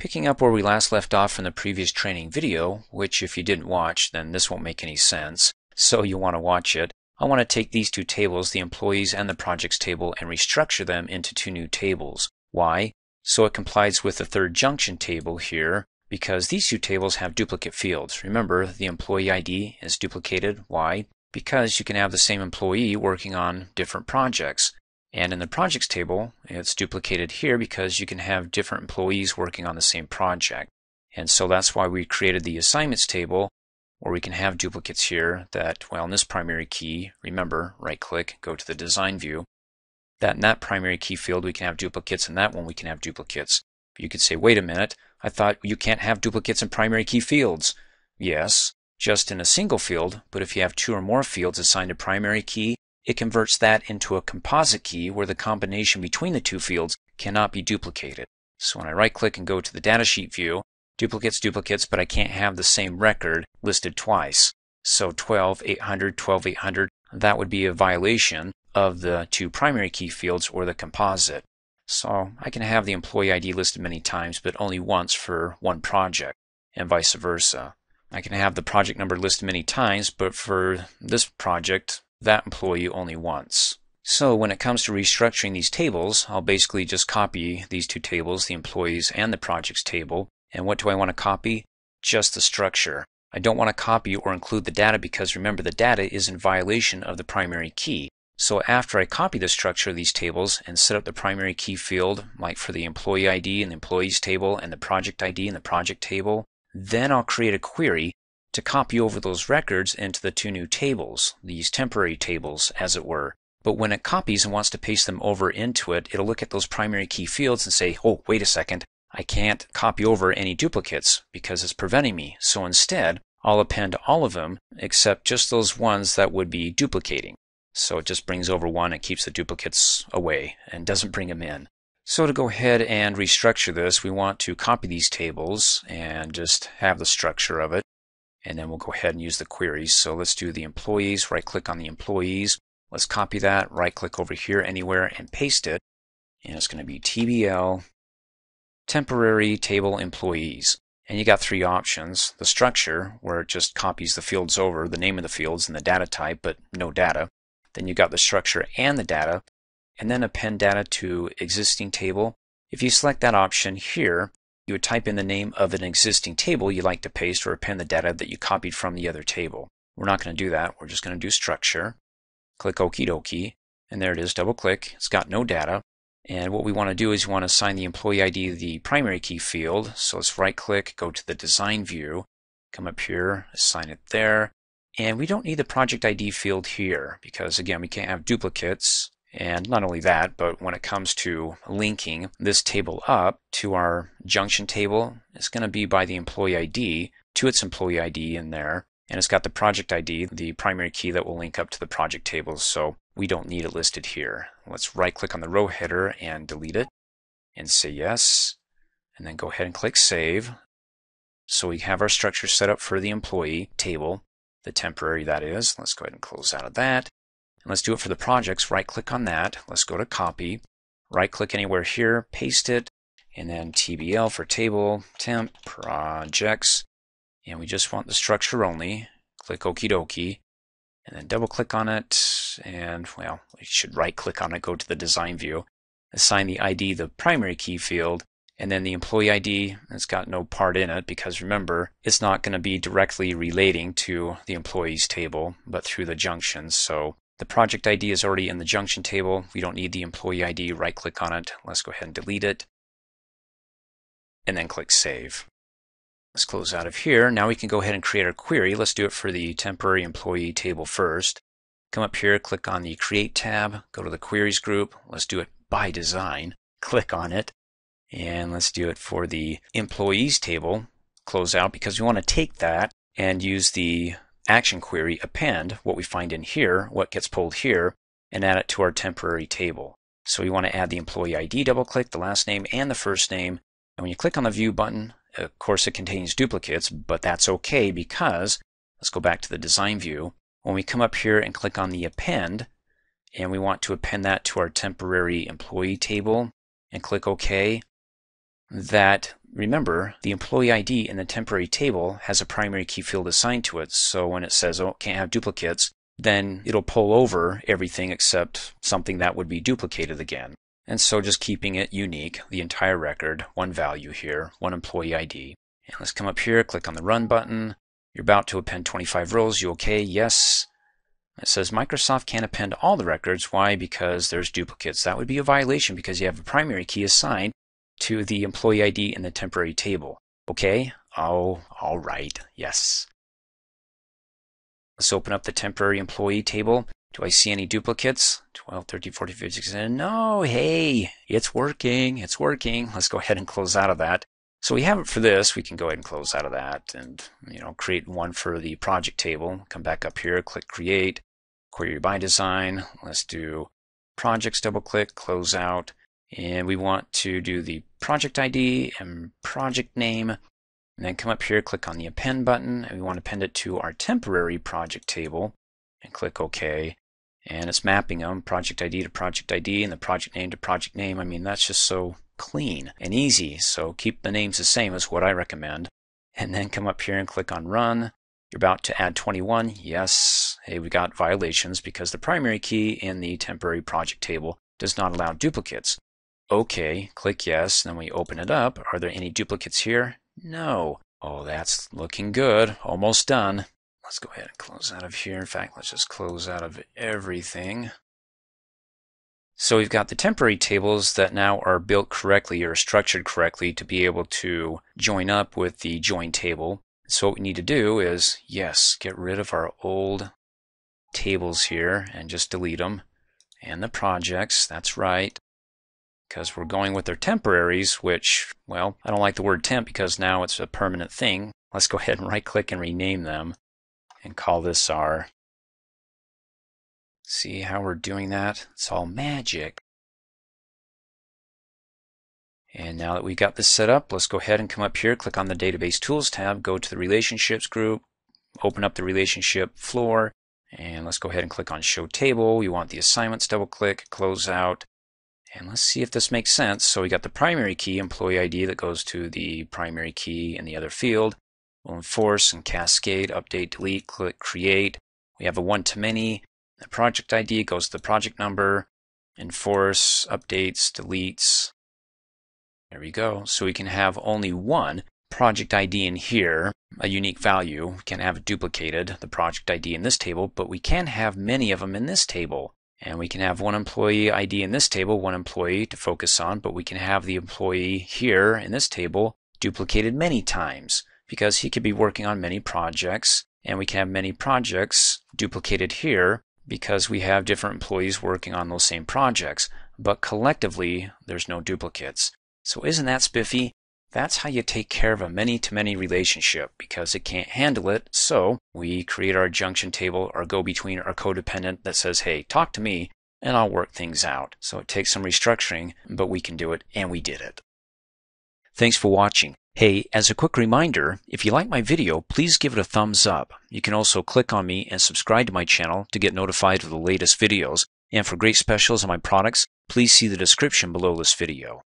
Picking up where we last left off from the previous training video, which if you didn't watch, then this won't make any sense, so you want to watch it. I want to take these two tables, the employees and the projects table, and restructure them into two new tables. Why? So it complies with the third junction table here, because these two tables have duplicate fields. Remember, the employee ID is duplicated. Why? Because you can have the same employee working on different projects. And in the projects table, it's duplicated here because you can have different employees working on the same project. And so that's why we created the assignments table where we can have duplicates here that, well, in this primary key, remember, right click, go to the design view, that in that primary key field we can have duplicates, and that one we can have duplicates. But you could say, wait a minute, I thought you can't have duplicates in primary key fields. Yes, just in a single field, but if you have two or more fields assigned a primary key, it converts that into a composite key where the combination between the two fields cannot be duplicated. So when I right click and go to the datasheet view, duplicates, duplicates, but I can't have the same record listed twice. So 12, 800, 12, 800, that would be a violation of the two primary key fields or the composite. So I can have the employee ID listed many times, but only once for one project, and vice versa. I can have the project number listed many times, but for this project, that employee only once. So when it comes to restructuring these tables, I'll basically just copy these two tables, the employees and the projects table. And what do I want to copy? Just the structure. I don't want to copy or include the data because remember the data is in violation of the primary key. So after I copy the structure of these tables and set up the primary key field, like for the employee ID and the employees table and the project ID and the project table, then I'll create a query to copy over those records into the two new tables, these temporary tables, as it were. But when it copies and wants to paste them over into it, it'll look at those primary key fields and say, oh, wait a second, I can't copy over any duplicates because it's preventing me. So instead, I'll append all of them except just those ones that would be duplicating. So it just brings over one and keeps the duplicates away and doesn't bring them in. So to go ahead and restructure this, we want to copy these tables and just have the structure of it and then we'll go ahead and use the queries. So let's do the employees, right click on the employees. Let's copy that, right click over here anywhere and paste it. And it's going to be TBL temporary table employees. And you got three options. The structure, where it just copies the fields over, the name of the fields and the data type, but no data. Then you got the structure and the data, and then append data to existing table. If you select that option here, you would type in the name of an existing table you'd like to paste or append the data that you copied from the other table. We're not going to do that. We're just going to do structure. Click Okie dokie. And there it is. Double click. It's got no data. And what we want to do is we want to assign the employee ID the primary key field. So let's right click, go to the design view, come up here, assign it there. And we don't need the project ID field here because again, we can't have duplicates. And not only that, but when it comes to linking this table up to our junction table, it's going to be by the employee ID to its employee ID in there. And it's got the project ID, the primary key that will link up to the project table. So we don't need it listed here. Let's right click on the row header and delete it and say yes. And then go ahead and click save. So we have our structure set up for the employee table, the temporary that is. Let's go ahead and close out of that. And let's do it for the projects. Right click on that. Let's go to copy. Right click anywhere here, paste it, and then TBL for table, temp, projects. And we just want the structure only. Click okie dokie. And then double click on it. And well, we should right click on it, go to the design view. Assign the ID the primary key field. And then the employee ID, it's got no part in it because remember, it's not going to be directly relating to the employees table, but through the junctions. So the project ID is already in the junction table. We don't need the employee ID. Right click on it. Let's go ahead and delete it. And then click Save. Let's close out of here. Now we can go ahead and create our query. Let's do it for the temporary employee table first. Come up here, click on the Create tab, go to the Queries group. Let's do it by design. Click on it. And let's do it for the employees table. Close out because we want to take that and use the action query append what we find in here, what gets pulled here, and add it to our temporary table. So we want to add the employee ID, double click the last name and the first name. And when you click on the view button, of course it contains duplicates, but that's okay because, let's go back to the design view. When we come up here and click on the append, and we want to append that to our temporary employee table and click OK, that remember the employee ID in the temporary table has a primary key field assigned to it. So when it says, oh, can't have duplicates, then it'll pull over everything except something that would be duplicated again. And so just keeping it unique, the entire record, one value here, one employee ID. And let's come up here, click on the Run button. You're about to append 25 rows. You okay? Yes. It says Microsoft can't append all the records. Why? Because there's duplicates. That would be a violation because you have a primary key assigned to the employee ID in the temporary table. Okay? Oh, all right. Yes. Let's open up the temporary employee table. Do I see any duplicates? 12, 13, 14, 15, 16. No, hey, it's working. It's working. Let's go ahead and close out of that. So we have it for this. We can go ahead and close out of that and, you know, create one for the project table. Come back up here, click create, query by design. Let's do projects, double click, close out. And we want to do the project ID and project name. And then come up here, click on the append button, and we want to append it to our temporary project table. And click OK. And it's mapping them, project ID to project ID and the project name to project name. I mean, that's just so clean and easy. So keep the names the same is what I recommend. And then come up here and click on Run. You're about to add 21. Yes. Hey, we got violations because the primary key in the temporary project table does not allow duplicates. OK, click yes. Then we open it up. Are there any duplicates here? No. Oh, that's looking good. Almost done. Let's go ahead and close out of here. In fact, let's just close out of everything. So we've got the temporary tables that now are built correctly or structured correctly to be able to join up with the join table. So what we need to do is, yes, get rid of our old tables here and just delete them. And the projects, that's right because we're going with their temporaries, which, well, I don't like the word temp because now it's a permanent thing. Let's go ahead and right click and rename them and call this our. See how we're doing that? It's all magic. And now that we've got this set up, let's go ahead and come up here, click on the Database Tools tab, go to the Relationships group, open up the relationship floor, and let's go ahead and click on Show Table. We want the assignments, double click, close out, and let's see if this makes sense. So we got the primary key, employee ID, that goes to the primary key in the other field. We'll enforce and cascade, update, delete, click create. We have a one-to-many. The project ID goes to the project number. Enforce, updates, deletes. There we go. So we can have only one project ID in here, a unique value. We can have duplicated, the project ID in this table, but we can have many of them in this table. And we can have one employee ID in this table, one employee to focus on, but we can have the employee here in this table duplicated many times because he could be working on many projects and we can have many projects duplicated here because we have different employees working on those same projects. But collectively, there's no duplicates. So isn't that spiffy? That's how you take care of a many-to-many relationship because it can't handle it. So we create our junction table, our go-between, our codependent that says, hey, talk to me and I'll work things out. So it takes some restructuring, but we can do it and we did it. Thanks for watching. Hey, as a quick reminder, if you like my video, please give it a thumbs up. You can also click on me and subscribe to my channel to get notified of the latest videos. And for great specials on my products, please see the description below this video.